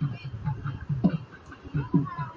Thank you.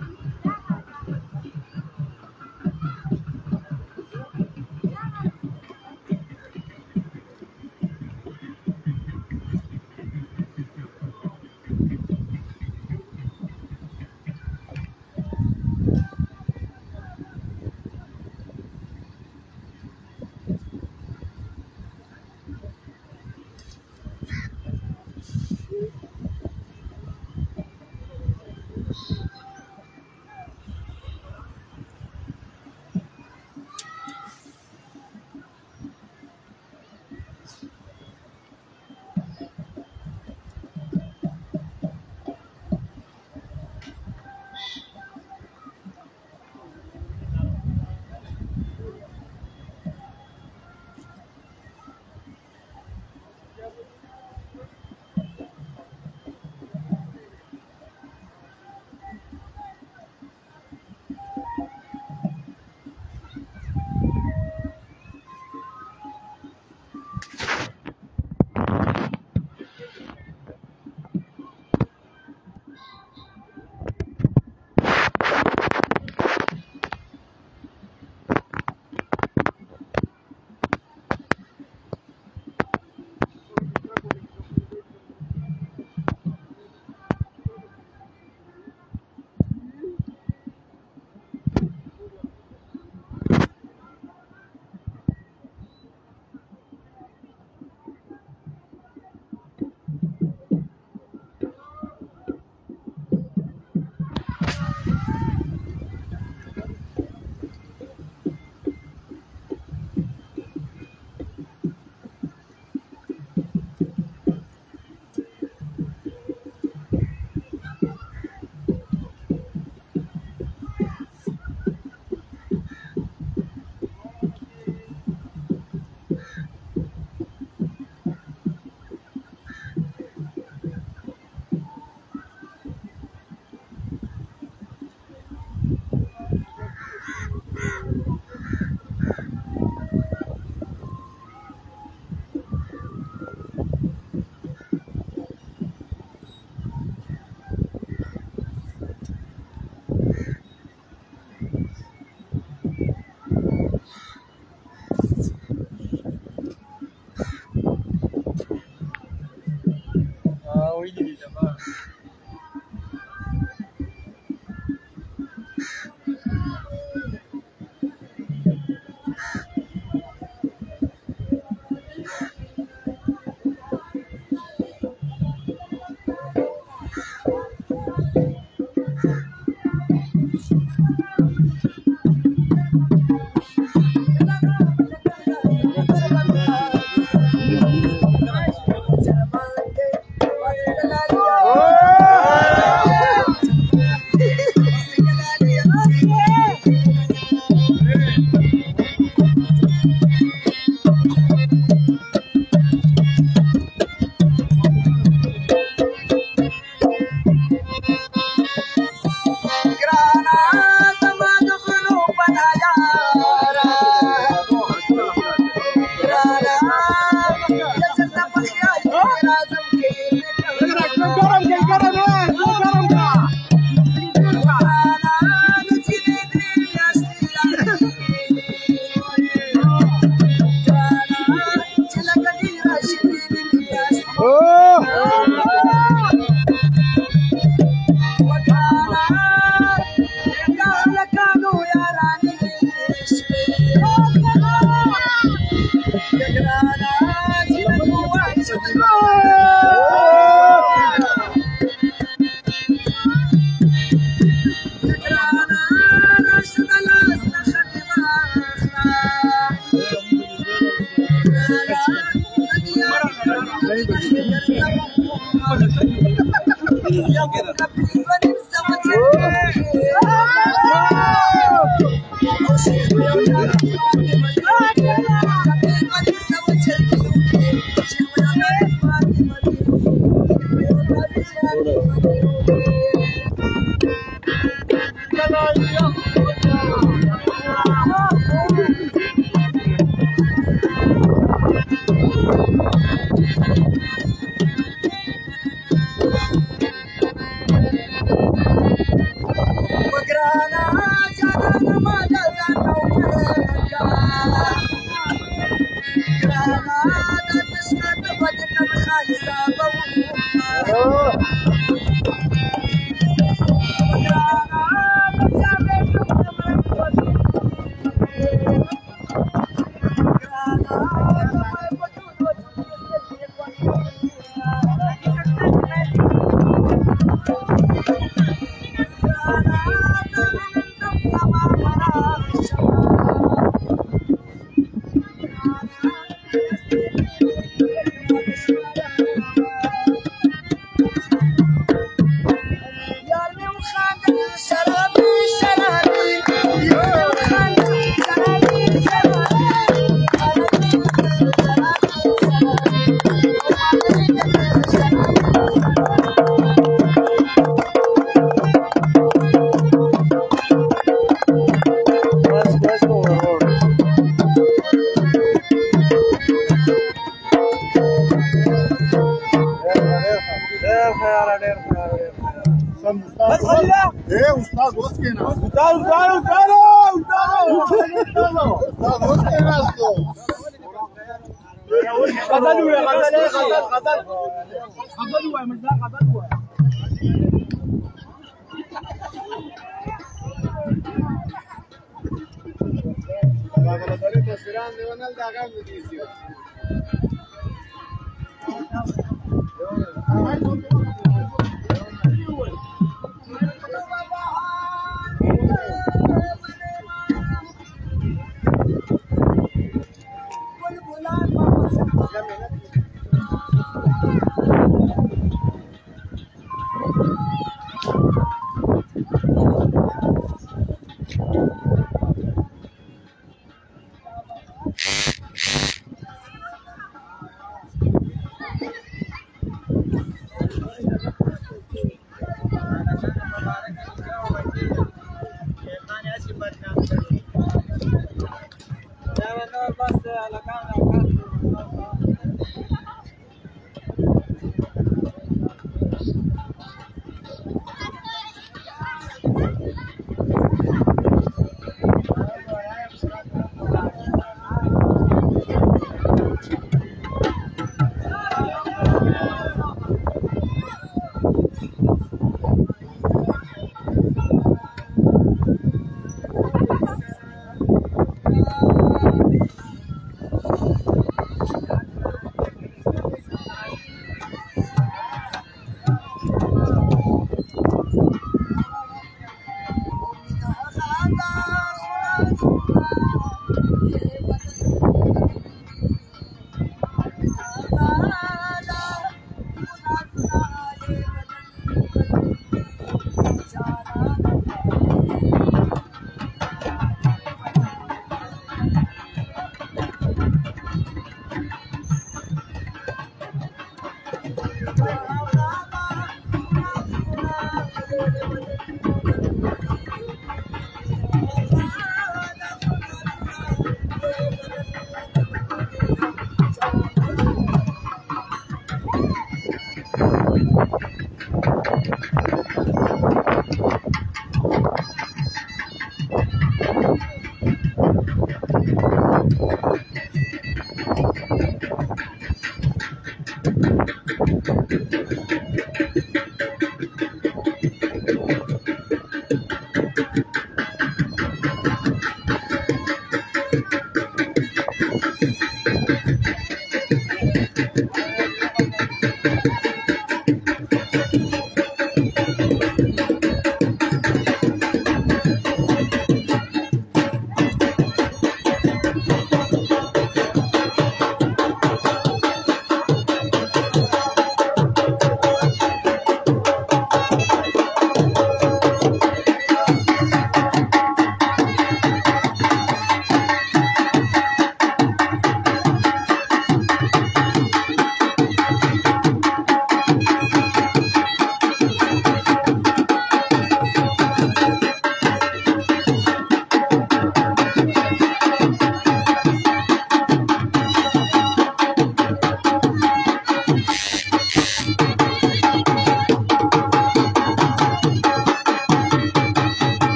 Thank you. Thank you. जगह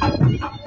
あっ!